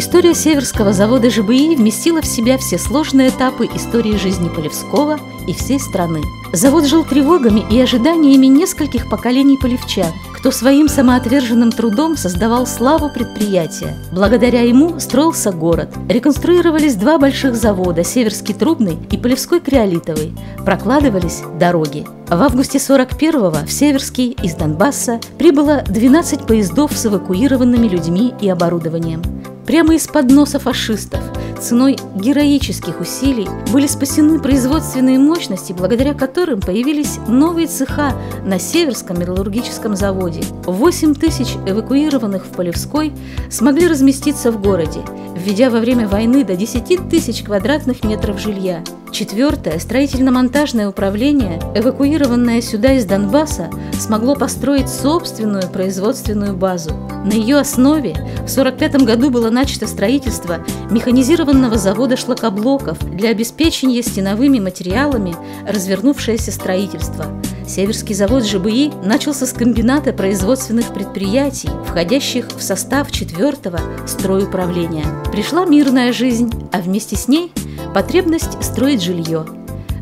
История Северского завода ЖБИ вместила в себя все сложные этапы истории жизни Полевского и всей страны. Завод жил тревогами и ожиданиями нескольких поколений полевчан, кто своим самоотверженным трудом создавал славу предприятия. Благодаря ему строился город. Реконструировались два больших завода – Северский трубный и Полевской криолитовый. Прокладывались дороги. В августе 41-го в Северский из Донбасса прибыло 12 поездов с эвакуированными людьми и оборудованием. Прямо из-под носа фашистов ценой героических усилий были спасены производственные мощности, благодаря которым появились новые цеха на Северском металлургическом заводе. 8 тысяч эвакуированных в Полевской смогли разместиться в городе, введя во время войны до 10 тысяч квадратных метров жилья. Четвертое, строительно-монтажное управление, эвакуированное сюда из Донбасса, смогло построить собственную производственную базу. На ее основе в 1945 году было начато строительство механизированного завода шлакоблоков для обеспечения стеновыми материалами развернувшееся строительство. Северский завод ЖБИ начался с комбината производственных предприятий, входящих в состав четвертого стройуправления. Пришла мирная жизнь, а вместе с ней потребность строить жилье.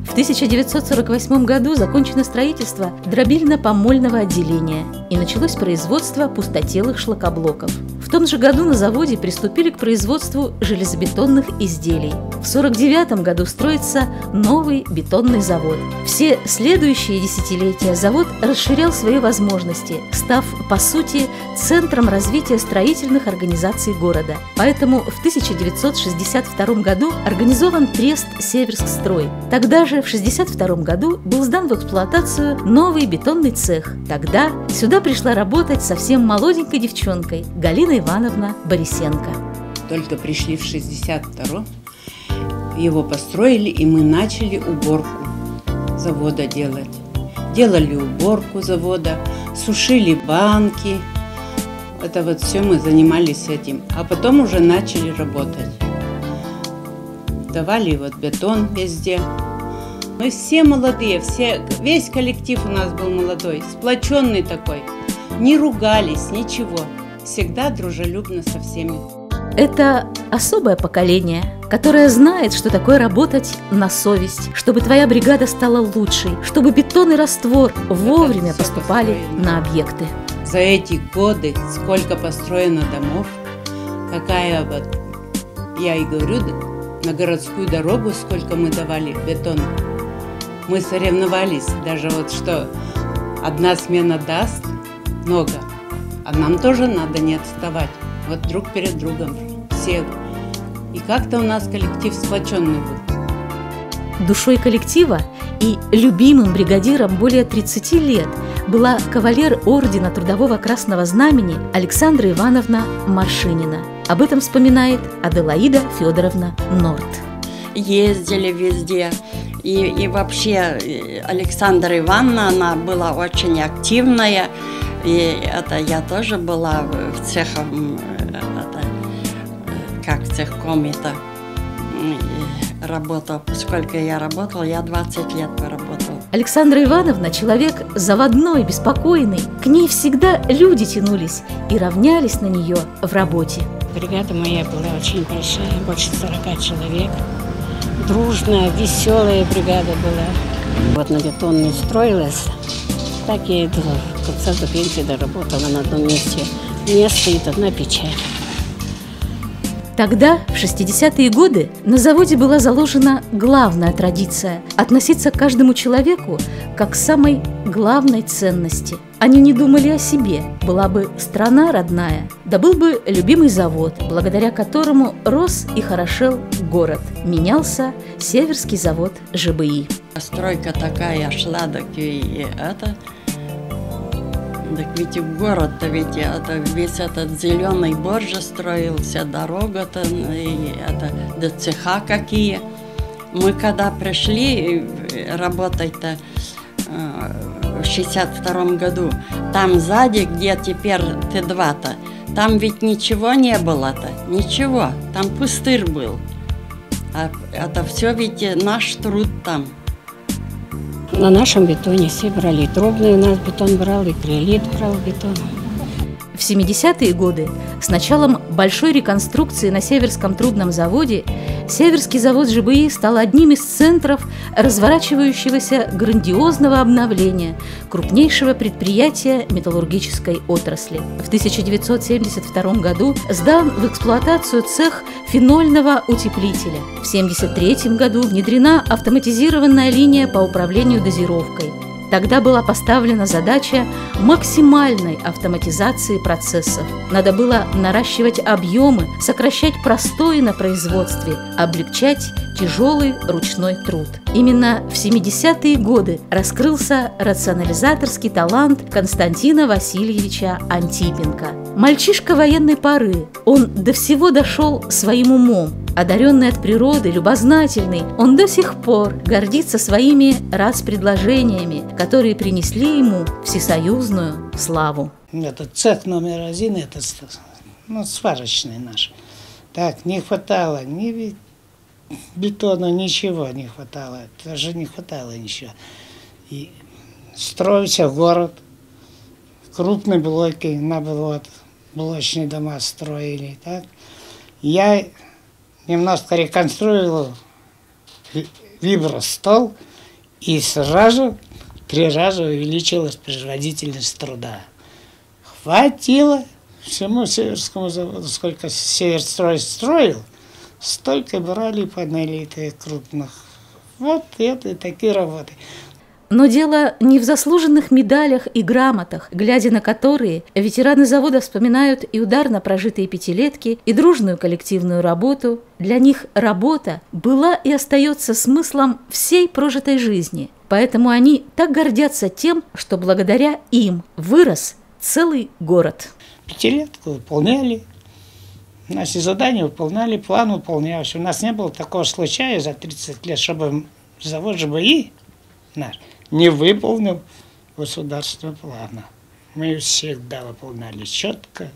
В 1948 году закончено строительство дробильно-помольного отделения и началось производство пустотелых шлакоблоков. В том же году на заводе приступили к производству железобетонных изделий. В 1949 году строится новый бетонный завод. Все следующие десятилетия завод расширял свои возможности, став, по сути, центром развития строительных организаций города. Поэтому в 1962 году организован трест «Северскстрой». Тогда же, в 1962 году, был сдан в эксплуатацию новый бетонный цех. Тогда сюда пришла работать совсем молоденькой девчонкой Галиной Ивановна Борисенко. Только пришли в 62 его построили, и мы начали уборку завода делать. Делали уборку завода, сушили банки. Это вот все мы занимались этим. А потом уже начали работать. Давали вот бетон везде. Мы все молодые, все, весь коллектив у нас был молодой, сплоченный такой. Не ругались, ничего всегда дружелюбно со всеми. Это особое поколение, которое знает, что такое работать на совесть, чтобы твоя бригада стала лучшей, чтобы бетон и раствор вовремя поступали на объекты. За эти годы сколько построено домов, какая вот, я и говорю, на городскую дорогу сколько мы давали бетон. Мы соревновались, даже вот что одна смена даст много, а нам тоже надо не отставать. Вот друг перед другом. Все. И как-то у нас коллектив сплоченный был. Душой коллектива и любимым бригадиром более 30 лет была кавалер Ордена Трудового Красного Знамени Александра Ивановна Маршинина. Об этом вспоминает Аделаида Федоровна Норт. Ездили везде. И, и вообще Александра Ивановна, она была очень активная. И это я тоже была в это, как цехком это работала. Сколько я работала, я 20 лет поработала. Александра Ивановна – человек заводной, беспокойный. К ней всегда люди тянулись и равнялись на нее в работе. Бригада моя была очень большая, больше 40 человек. Дружная, веселая бригада была. Вот на бетон строилась, так я и до конца до пенсии доработала на одном месте. У меня стоит одна печать. Тогда, в 60-е годы, на заводе была заложена главная традиция – относиться к каждому человеку как к самой главной ценности. Они не думали о себе, была бы страна родная, да был бы любимый завод, благодаря которому рос и хорошел город. Менялся Северский завод ЖБИ. Стройка такая шла, так и это – так ведь и город-то ведь это, весь этот зеленый боржа строился, дорога-то, и это, да цеха какие. Мы когда пришли работать-то э, в 62 году, там сзади, где теперь Т2-то, там ведь ничего не было-то, ничего, там пустырь был. А это все ведь наш труд там – на нашем бетоне все брали. Трубный у нас бетон брал, и крилит брал бетон. В 70-е годы, с началом большой реконструкции на Северском трубном заводе, Северский завод ЖБИ стал одним из центров разворачивающегося грандиозного обновления крупнейшего предприятия металлургической отрасли. В 1972 году сдан в эксплуатацию цех фенольного утеплителя. В 1973 году внедрена автоматизированная линия по управлению дозировкой – Тогда была поставлена задача максимальной автоматизации процессов. Надо было наращивать объемы, сокращать простои на производстве, облегчать тяжелый ручной труд. Именно в 70-е годы раскрылся рационализаторский талант Константина Васильевича Антипенко. Мальчишка военной поры, он до всего дошел своим умом, Одаренный от природы, любознательный, он до сих пор гордится своими распредложениями, которые принесли ему всесоюзную славу. Это цех номер один, это ну, сварочный наш. Так, не хватало ни бетона, ничего не хватало. Даже не хватало ничего. И строился город, крупные блоки на вот, блочные дома строили. Так. Я немножко реконструировал вибростол, и сразу три раза увеличилась производительность труда. Хватило всему Северскому заводу, сколько Северстрой строил, столько брали панелей крупных. Вот это и такие работы. Но дело не в заслуженных медалях и грамотах, глядя на которые ветераны завода вспоминают и ударно прожитые пятилетки, и дружную коллективную работу. Для них работа была и остается смыслом всей прожитой жизни. Поэтому они так гордятся тем, что благодаря им вырос целый город. Пятилетку выполняли, наши задания выполняли, план выполнялся. У нас не было такого случая за 30 лет, чтобы завод ЖБИ наш не выполнил государственного плана. Мы всегда выполняли четко,